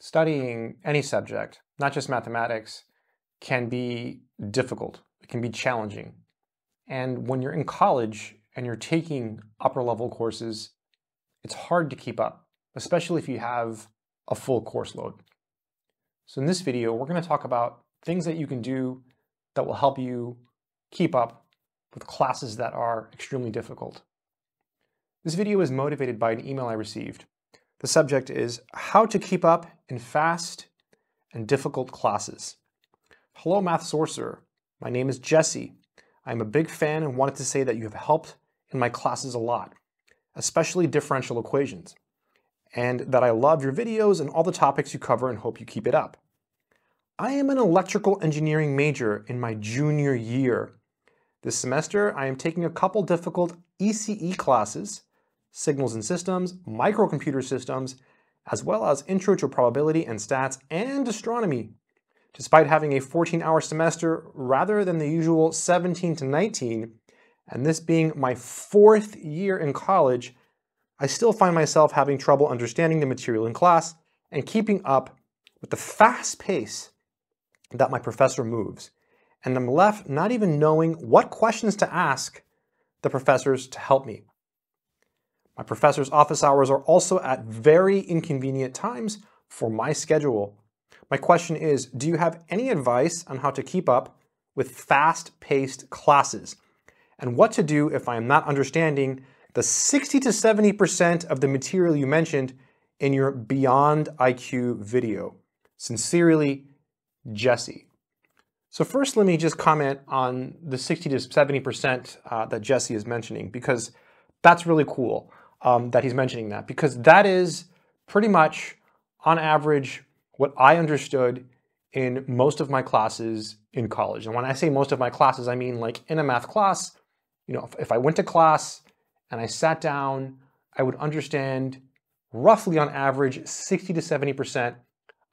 studying any subject, not just mathematics, can be difficult. It can be challenging. And when you're in college and you're taking upper level courses, it's hard to keep up, especially if you have a full course load. So in this video, we're going to talk about things that you can do that will help you keep up with classes that are extremely difficult. This video is motivated by an email I received the subject is How to Keep Up in Fast and Difficult Classes. Hello, Math Sorcerer. My name is Jesse. I'm a big fan and wanted to say that you have helped in my classes a lot, especially differential equations, and that I love your videos and all the topics you cover and hope you keep it up. I am an electrical engineering major in my junior year. This semester, I am taking a couple difficult ECE classes signals and systems, microcomputer systems, as well as intro to probability and stats and astronomy. Despite having a 14-hour semester rather than the usual 17 to 19, and this being my fourth year in college, I still find myself having trouble understanding the material in class and keeping up with the fast pace that my professor moves. And I'm left not even knowing what questions to ask the professors to help me. My professor's office hours are also at very inconvenient times for my schedule. My question is, do you have any advice on how to keep up with fast-paced classes? And what to do if I am not understanding the 60 to 70% of the material you mentioned in your Beyond IQ video? Sincerely, Jesse. So first, let me just comment on the 60 to 70% uh, that Jesse is mentioning, because that's really cool um, that he's mentioning that because that is pretty much on average what I understood in most of my classes in college. And when I say most of my classes, I mean like in a math class, you know, if, if I went to class and I sat down, I would understand roughly on average 60 to 70%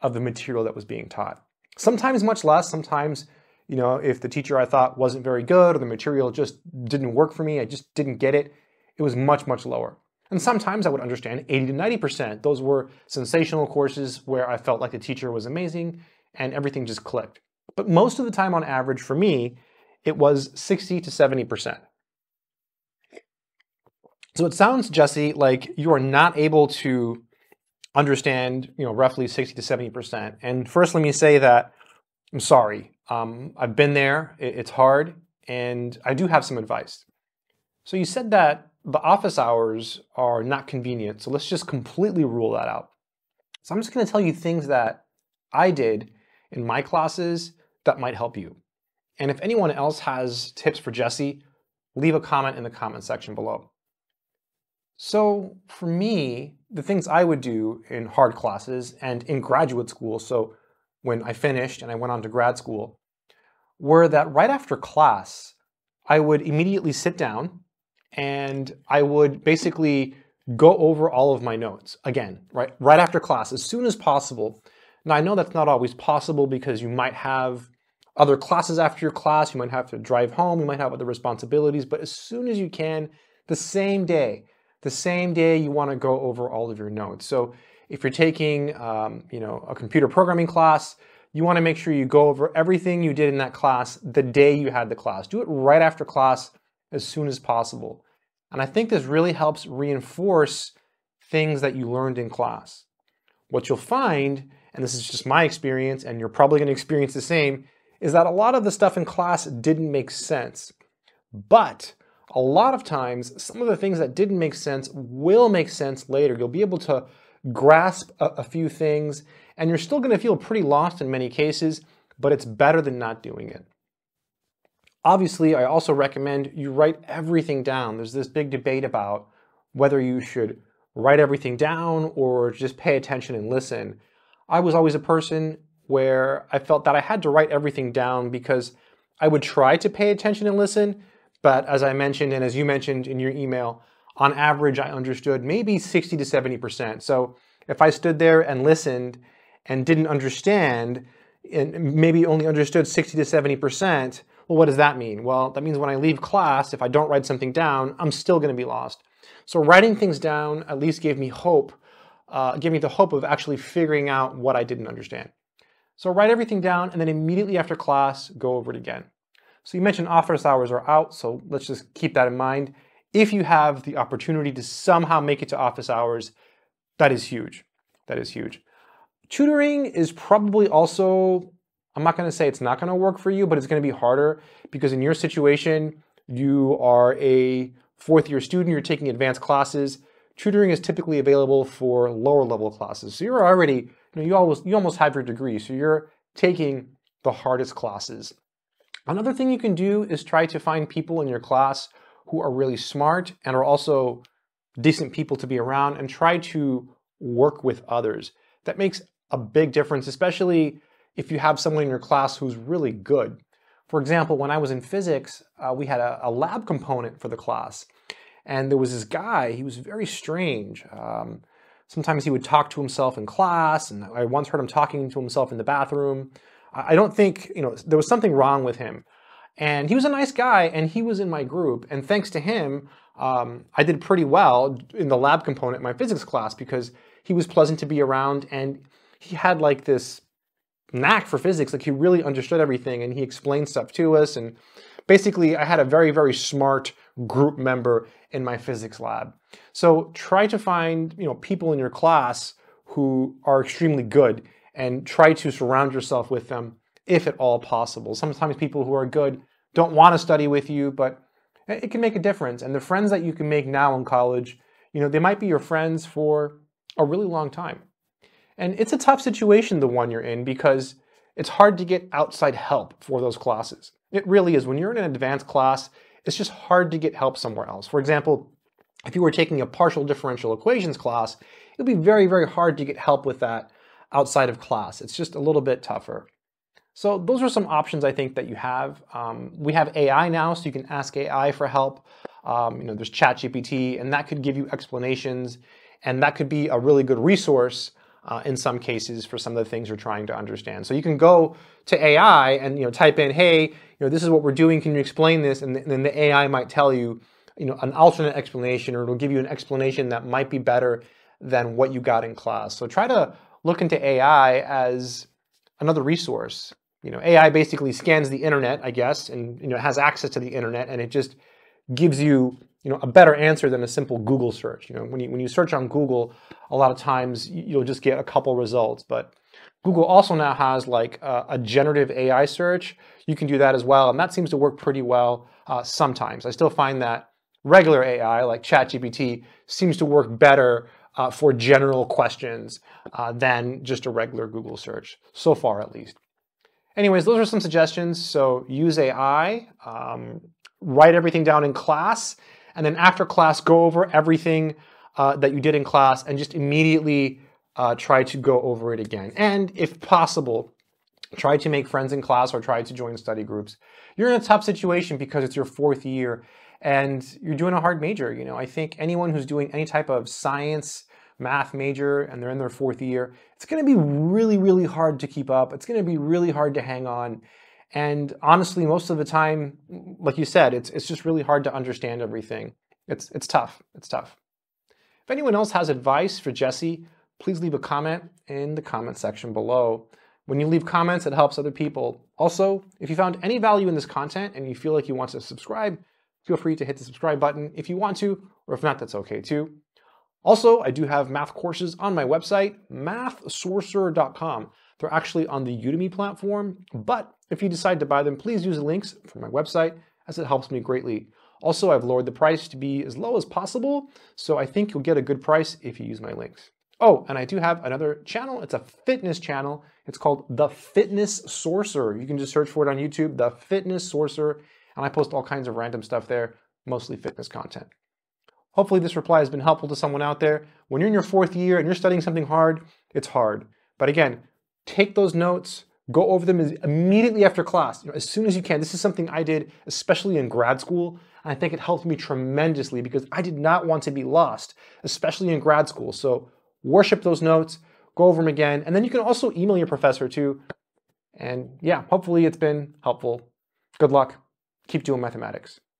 of the material that was being taught. Sometimes much less, sometimes, you know, if the teacher I thought wasn't very good or the material just didn't work for me, I just didn't get it, it was much, much lower. And sometimes I would understand 80 to 90%. Those were sensational courses where I felt like the teacher was amazing and everything just clicked. But most of the time on average for me, it was 60 to 70%. So it sounds, Jesse, like you are not able to understand, you know, roughly 60 to 70%. And first, let me say that I'm sorry. Um, I've been there. It's hard. And I do have some advice. So you said that the office hours are not convenient, so let's just completely rule that out. So I'm just going to tell you things that I did in my classes that might help you. And if anyone else has tips for Jesse, leave a comment in the comment section below. So for me, the things I would do in hard classes and in graduate school, so when I finished and I went on to grad school, were that right after class, I would immediately sit down and I would basically go over all of my notes again, right, right after class, as soon as possible. Now, I know that's not always possible because you might have other classes after your class, you might have to drive home, you might have other responsibilities, but as soon as you can, the same day, the same day you want to go over all of your notes. So if you're taking, um, you know, a computer programming class, you want to make sure you go over everything you did in that class the day you had the class. Do it right after class as soon as possible. And I think this really helps reinforce things that you learned in class. What you'll find, and this is just my experience, and you're probably going to experience the same, is that a lot of the stuff in class didn't make sense. But a lot of times, some of the things that didn't make sense will make sense later. You'll be able to grasp a, a few things, and you're still going to feel pretty lost in many cases, but it's better than not doing it. Obviously, I also recommend you write everything down. There's this big debate about whether you should write everything down or just pay attention and listen. I was always a person where I felt that I had to write everything down because I would try to pay attention and listen, but as I mentioned and as you mentioned in your email, on average I understood maybe 60 to 70%. So if I stood there and listened and didn't understand and maybe only understood 60 to 70%, well, what does that mean? Well, that means when I leave class, if I don't write something down, I'm still going to be lost. So writing things down at least gave me hope uh, give me the hope of actually figuring out what I didn't understand. So write everything down and then immediately after class, go over it again. So you mentioned office hours are out, so let's just keep that in mind. If you have the opportunity to somehow make it to office hours, that is huge. That is huge. Tutoring is probably also, I'm not gonna say it's not gonna work for you, but it's gonna be harder because in your situation, you are a fourth year student, you're taking advanced classes. Tutoring is typically available for lower level classes. So you're already, you know, you almost, you almost have your degree. So you're taking the hardest classes. Another thing you can do is try to find people in your class who are really smart and are also decent people to be around and try to work with others. That makes a big difference, especially if you have someone in your class who's really good. For example, when I was in physics, uh, we had a, a, lab component for the class. And there was this guy, he was very strange. Um, sometimes he would talk to himself in class, and I once heard him talking to himself in the bathroom. I don't think, you know, there was something wrong with him. And he was a nice guy, and he was in my group. And thanks to him, um, I did pretty well in the lab component in my physics class because he was pleasant to be around and he had like this knack for physics. Like he really understood everything and he explained stuff to us. And basically, I had a very, very smart group member in my physics lab. So try to find you know people in your class who are extremely good and try to surround yourself with them if at all possible. Sometimes people who are good don't want to study with you, but it can make a difference. And the friends that you can make now in college, you know, they might be your friends for a really long time. And it's a tough situation, the one you're in, because it's hard to get outside help for those classes. It really is. When you're in an advanced class, it's just hard to get help somewhere else. For example, if you were taking a partial differential equations class, it would be very, very hard to get help with that outside of class. It's just a little bit tougher. So those are some options I think that you have. Um, we have AI now, so you can ask AI for help. Um, you know, there's ChatGPT, and that could give you explanations, and that could be a really good resource uh, in some cases for some of the things you're trying to understand. So you can go to AI and you know type in, hey, you know, this is what we're doing. Can you explain this? And, then the AI might tell you, you know, an alternate explanation, or it'll give you an explanation that might be better than what you got in class. So try to look into AI as another resource. You know, AI basically scans the internet, I guess, and you know has access to the internet, and it just gives you you know a better answer than a simple Google search. You know, when you when you search on Google, a lot of times you'll just get a couple results, but Google also now has like a, a generative AI search. You can do that as well, and that seems to work pretty well uh, sometimes. I still find that regular AI like ChatGPT seems to work better uh, for general questions uh, than just a regular Google search, so far at least. Anyways, those are some suggestions. So use AI, um, write everything down in class, and then after class, go over everything uh, that you did in class and just immediately uh, try to go over it again. And if possible, try to make friends in class or try to join study groups. You're in a tough situation because it's your fourth year and you're doing a hard major. You know, I think anyone who's doing any type of science, math major, and they're in their fourth year, it's going to be really, really hard to keep up. It's going to be really hard to hang on. And honestly, most of the time, like you said, it's, it's just really hard to understand everything. It's, it's tough. It's tough. If anyone else has advice for Jesse, please leave a comment in the comment section below. When you leave comments, it helps other people. Also, if you found any value in this content and you feel like you want to subscribe, feel free to hit the subscribe button if you want to, or if not, that's okay too. Also, I do have math courses on my website, mathsorcerer.com. They're actually on the Udemy platform, but if you decide to buy them, please use the links from my website as it helps me greatly. Also, I've lowered the price to be as low as possible, so I think you'll get a good price if you use my links. Oh, and I do have another channel. It's a fitness channel. It's called The Fitness Sorcerer. You can just search for it on YouTube, The Fitness Sorcerer, and I post all kinds of random stuff there, mostly fitness content. Hopefully this reply has been helpful to someone out there. When you're in your fourth year and you're studying something hard, it's hard. But again, take those notes, go over them immediately after class, you know, as soon as you can. This is something I did, especially in grad school. And I think it helped me tremendously because I did not want to be lost, especially in grad school. So worship those notes, go over them again, and then you can also email your professor too. And yeah, hopefully it's been helpful. Good luck. Keep doing mathematics.